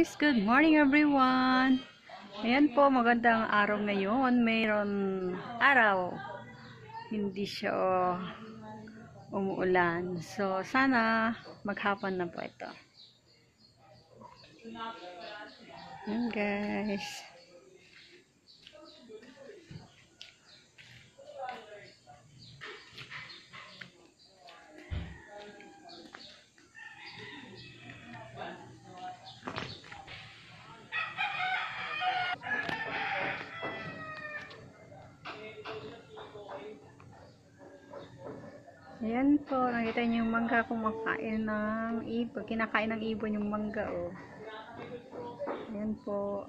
guys! Good morning everyone! Ayan po, magandang araw ngayon. Mayroon araw. Hindi siya oh, umuulan. So, sana maghapon na po ito. Ayan guys. Ayan po, nakita niyo yung mangga kumakain ng ibon. Kinakain ng ibon yung mangga, oh. Ayan po.